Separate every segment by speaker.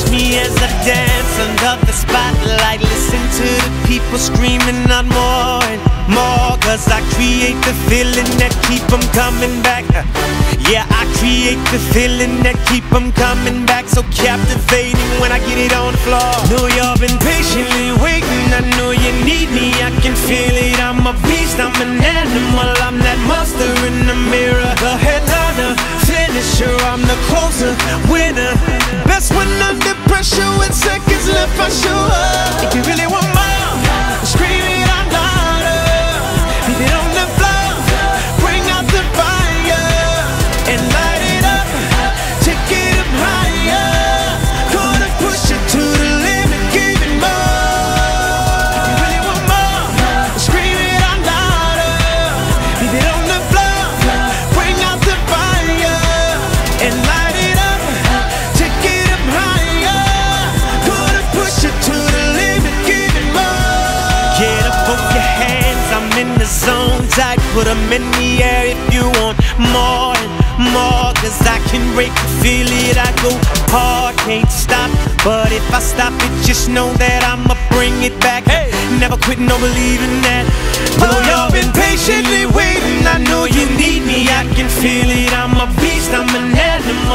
Speaker 1: Watch me as I dance under the spotlight. Listen to the people screaming out more and more. Cause I create the feeling that keep them coming back. Yeah, I create the feeling that keep them coming back. So captivating when I get it on the floor. Know you've been patiently waiting. I know you need me. I can feel it. I'm a beast. I'm an animal. I'm pressure with seconds left. I show up. If you really want more, put 'em in the air if you want more and more. Cause I can break the feel it. I go hard, can't stop. But if I stop it, just know that I'ma bring it back. Hey, never quit, no believing that. Though you've been patiently waiting, I know you need me. I can feel it. I'm a beast, I'm an animal.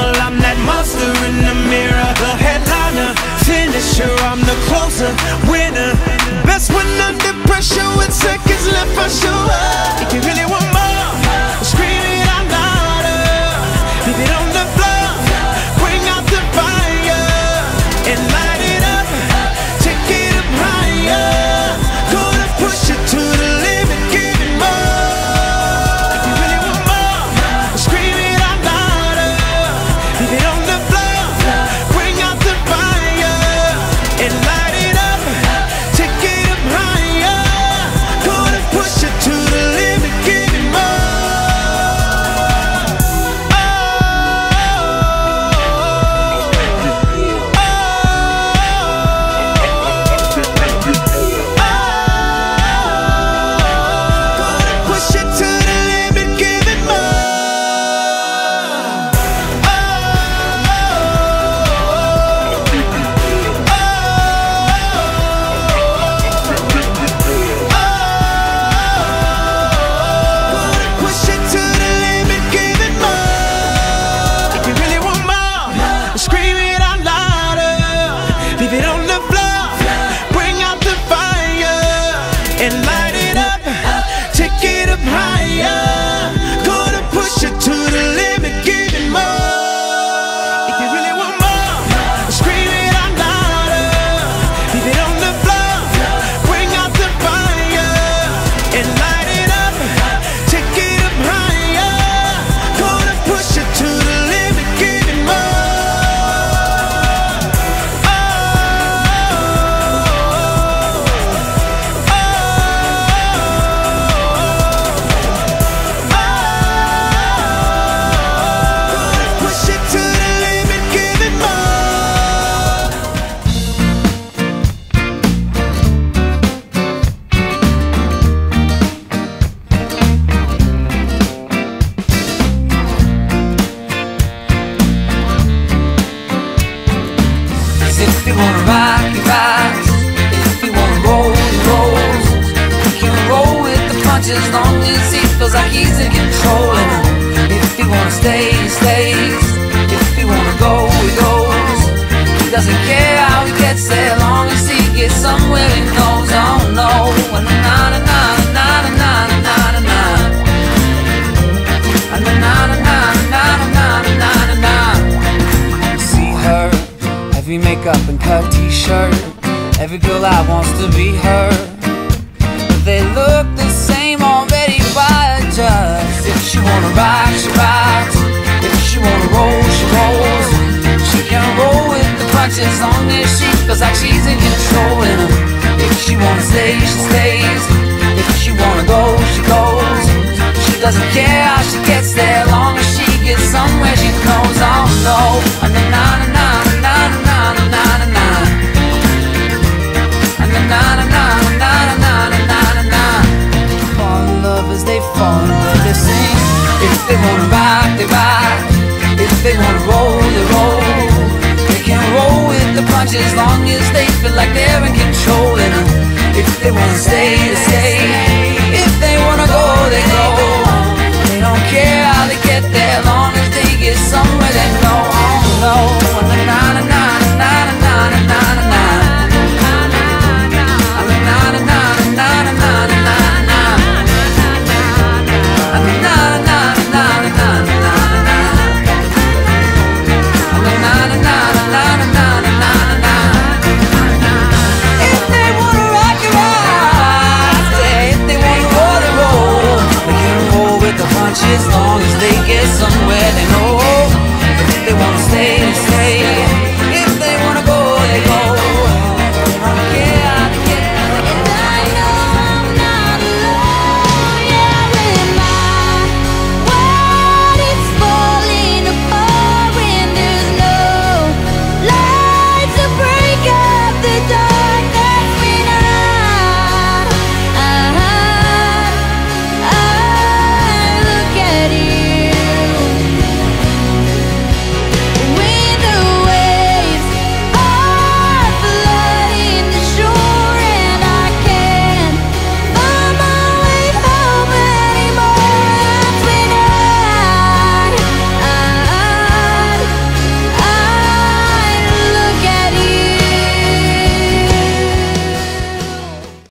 Speaker 1: The
Speaker 2: punches long as he feels like he's in control. And if you wanna stay, he stays. If you wanna go, he goes. He doesn't care how he gets there, long as he gets somewhere he knows. Oh no, na na na na na na na na na na. Na na na na na na heavy makeup and cut t-shirt. Every girl out wants to be her, they look the same wanna rock, she rocks. If she wanna roll, she rolls. She can roll with the punches long as she feels like she's in control. And if she wanna stay, she stays. If she wanna go, she goes. She doesn't care she gets as they fall love, they sing. If they wanna rock, they rock. If they wanna roll, they roll. They can roll with the punches as long as they feel like they're in control. And if they wanna stay, to stay.